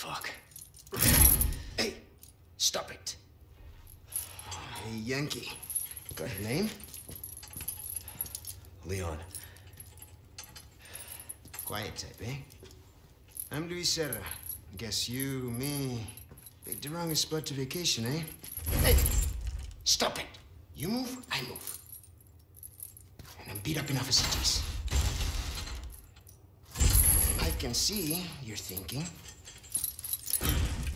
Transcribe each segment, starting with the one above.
fuck? Hey, stop it. Hey, Yankee. Got a name? Leon. Quiet type, eh? I'm Luis Serra. Guess you, me, picked the wrongest spot to vacation, eh? Hey, stop it. You move, I move. And I'm beat up enough as it is. I can see you're thinking.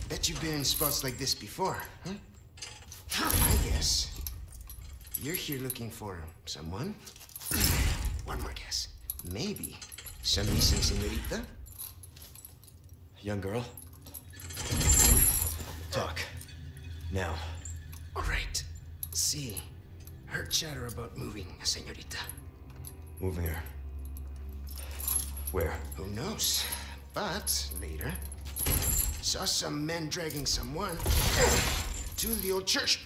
Bet you've been in spots like this before, huh? I guess you're here looking for someone. One more guess. Maybe some missing senorita? Young girl? Talk. Now. All right. See, heard chatter about moving a senorita. Moving her. Where? Who knows? But later, saw some men dragging someone to the old church.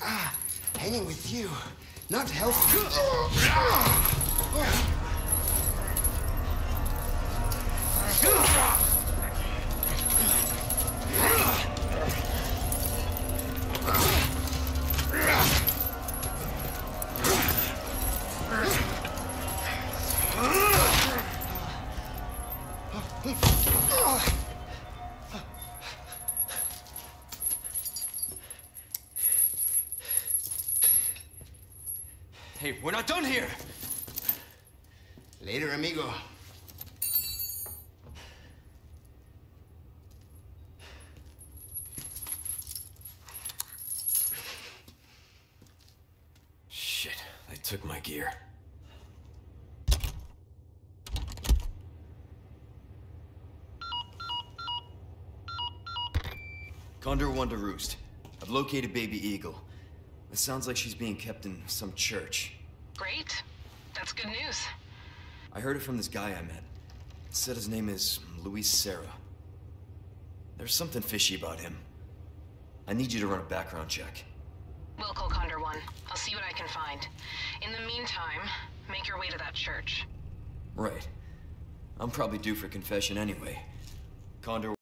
ah, hanging with you, not healthy. Hey, we're not done here! Later, amigo. Shit, they took my gear. Condor One to Roost. I've located Baby Eagle. It sounds like she's being kept in some church. Great. That's good news. I heard it from this guy I met. Said his name is Luis Serra. There's something fishy about him. I need you to run a background check. We'll call Condor One. I'll see what I can find. In the meantime, make your way to that church. Right. I'm probably due for confession anyway. Condor